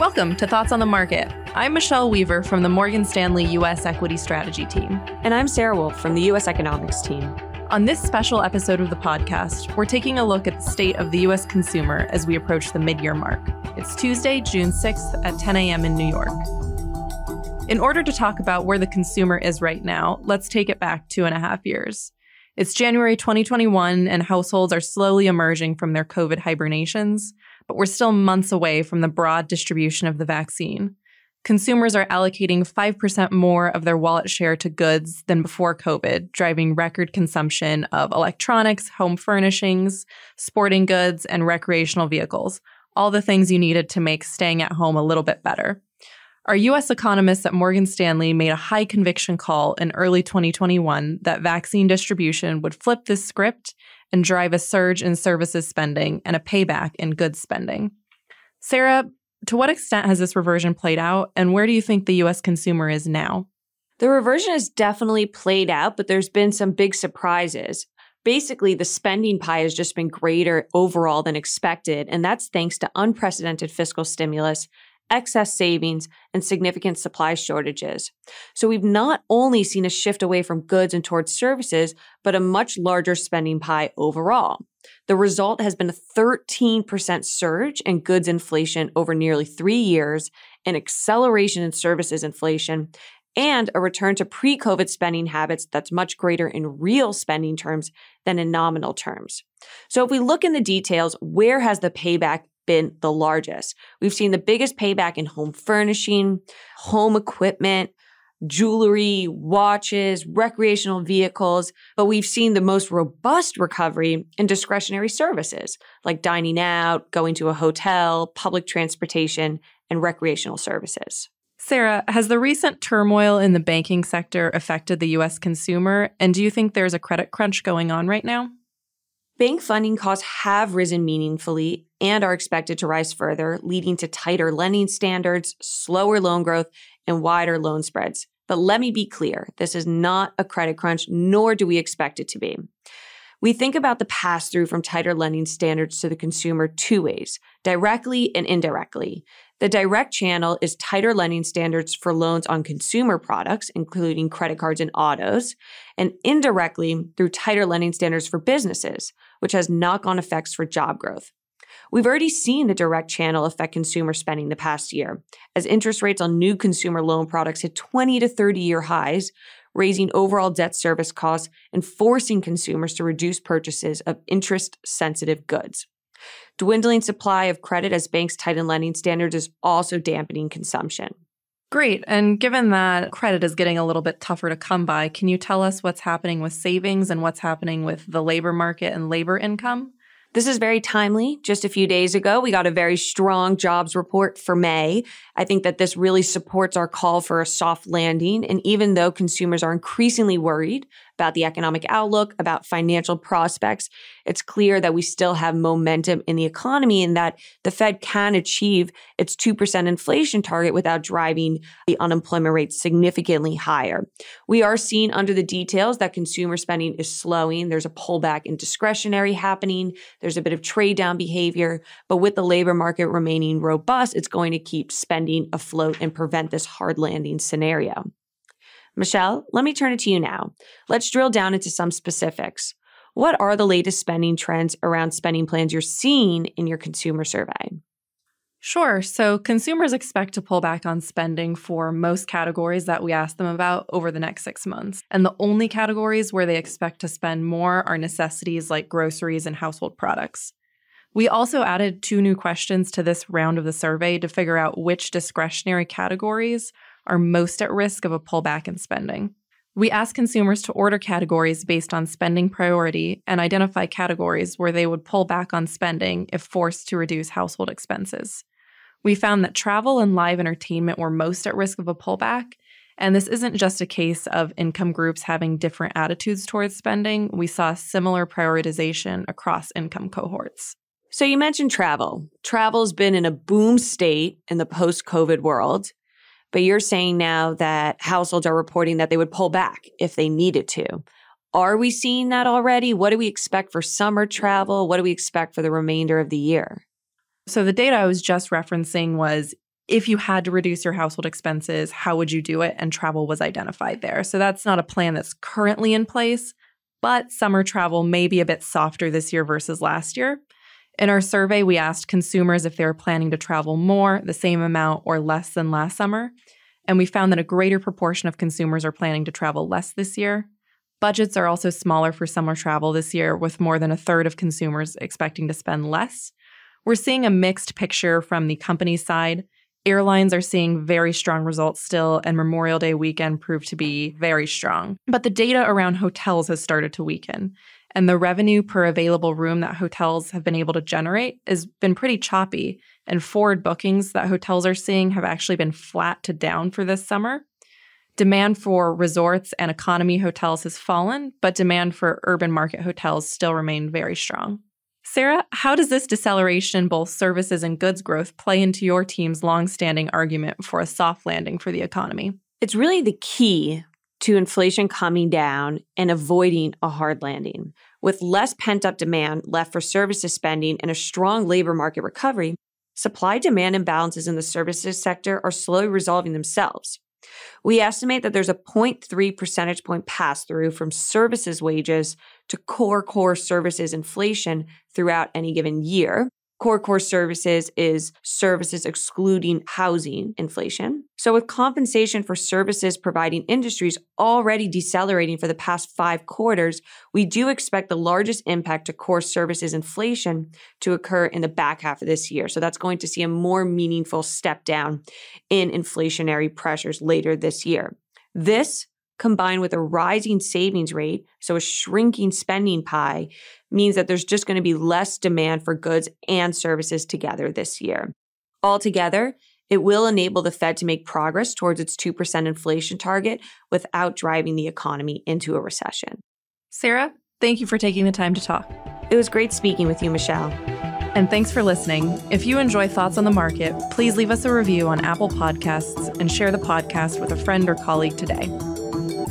Welcome to Thoughts on the Market. I'm Michelle Weaver from the Morgan Stanley U.S. Equity Strategy Team. And I'm Sarah Wolfe from the U.S. Economics Team. On this special episode of the podcast, we're taking a look at the state of the U.S. consumer as we approach the mid year mark. It's Tuesday, June 6th at 10 a.m. in New York. In order to talk about where the consumer is right now, let's take it back two and a half years. It's January 2021, and households are slowly emerging from their COVID hibernations, but we're still months away from the broad distribution of the vaccine. Consumers are allocating 5% more of their wallet share to goods than before COVID, driving record consumption of electronics, home furnishings, sporting goods, and recreational vehicles, all the things you needed to make staying at home a little bit better. Our US economists at Morgan Stanley made a high conviction call in early 2021 that vaccine distribution would flip this script and drive a surge in services spending and a payback in goods spending. Sarah, to what extent has this reversion played out, and where do you think the US consumer is now? The reversion has definitely played out, but there's been some big surprises. Basically, the spending pie has just been greater overall than expected, and that's thanks to unprecedented fiscal stimulus excess savings, and significant supply shortages. So we've not only seen a shift away from goods and towards services, but a much larger spending pie overall. The result has been a 13% surge in goods inflation over nearly three years, an acceleration in services inflation, and a return to pre COVID spending habits that's much greater in real spending terms than in nominal terms. So, if we look in the details, where has the payback been the largest. We've seen the biggest payback in home furnishing, home equipment, jewelry, watches, recreational vehicles, but we've seen the most robust recovery in discretionary services like dining out, going to a hotel, public transportation, and recreational services. Sarah, has the recent turmoil in the banking sector affected the US consumer? And do you think there's a credit crunch going on right now? Bank funding costs have risen meaningfully and are expected to rise further, leading to tighter lending standards, slower loan growth, and wider loan spreads. But let me be clear this is not a credit crunch, nor do we expect it to be. We think about the pass through from tighter lending standards to the consumer two ways directly and indirectly. The direct channel is tighter lending standards for loans on consumer products, including credit cards and autos, and indirectly through tighter lending standards for businesses, which has knock on effects for job growth. We've already seen the direct channel affect consumer spending the past year, as interest rates on new consumer loan products hit 20 to 30 year highs, raising overall debt service costs and forcing consumers to reduce purchases of interest sensitive goods. Dwindling supply of credit as banks tighten lending standards is also dampening consumption. Great. And given that credit is getting a little bit tougher to come by, can you tell us what's happening with savings and what's happening with the labor market and labor income? This is very timely. Just a few days ago, we got a very strong jobs report for May. I think that this really supports our call for a soft landing. And even though consumers are increasingly worried about the economic outlook, about financial prospects, it's clear that we still have momentum in the economy and that the Fed can achieve its 2% inflation target without driving the unemployment rate significantly higher. We are seeing under the details that consumer spending is slowing. There's a pullback in discretionary happening. There's a bit of trade down behavior, but with the labor market remaining robust, it's going to keep spending afloat and prevent this hard landing scenario. Michelle, let me turn it to you now. Let's drill down into some specifics. What are the latest spending trends around spending plans you're seeing in your consumer survey? Sure. So, consumers expect to pull back on spending for most categories that we asked them about over the next six months. And the only categories where they expect to spend more are necessities like groceries and household products. We also added two new questions to this round of the survey to figure out which discretionary categories are most at risk of a pullback in spending. We ask consumers to order categories based on spending priority and identify categories where they would pull back on spending if forced to reduce household expenses. We found that travel and live entertainment were most at risk of a pullback. And this isn't just a case of income groups having different attitudes towards spending. We saw similar prioritization across income cohorts. So, you mentioned travel. Travel's been in a boom state in the post COVID world. But you're saying now that households are reporting that they would pull back if they needed to. Are we seeing that already? What do we expect for summer travel? What do we expect for the remainder of the year? So, the data I was just referencing was if you had to reduce your household expenses, how would you do it? And travel was identified there. So that's not a plan that's currently in place, but summer travel may be a bit softer this year versus last year. In our survey, we asked consumers if they were planning to travel more, the same amount, or less than last summer. And we found that a greater proportion of consumers are planning to travel less this year. Budgets are also smaller for summer travel this year, with more than a third of consumers expecting to spend less. We're seeing a mixed picture from the company side. Airlines are seeing very strong results still, and Memorial Day weekend proved to be very strong. But the data around hotels has started to weaken, and the revenue per available room that hotels have been able to generate has been pretty choppy. And forward bookings that hotels are seeing have actually been flat to down for this summer. Demand for resorts and economy hotels has fallen, but demand for urban market hotels still remain very strong. Sarah, how does this deceleration in both services and goods growth play into your team's longstanding argument for a soft landing for the economy? It's really the key to inflation coming down and avoiding a hard landing. With less pent up demand left for services spending and a strong labor market recovery, supply demand imbalances in the services sector are slowly resolving themselves. We estimate that there's a 0.3 percentage point pass through from services wages to core core services inflation throughout any given year. Core core services is services excluding housing inflation. So, with compensation for services providing industries already decelerating for the past five quarters, we do expect the largest impact to core services inflation to occur in the back half of this year. So, that's going to see a more meaningful step down in inflationary pressures later this year. This combined with a rising savings rate, so a shrinking spending pie, means that there's just going to be less demand for goods and services together this year. Altogether, it will enable the Fed to make progress towards its 2% inflation target without driving the economy into a recession. Sarah, thank you for taking the time to talk. It was great speaking with you, Michelle. And thanks for listening. If you enjoy Thoughts on the Market, please leave us a review on Apple Podcasts and share the podcast with a friend or colleague today.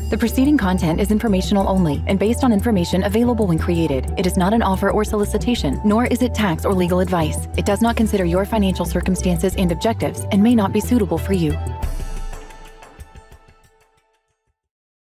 The preceding content is informational only and based on information available when created. It is not an offer or solicitation, nor is it tax or legal advice. It does not consider your financial circumstances and objectives and may not be suitable for you.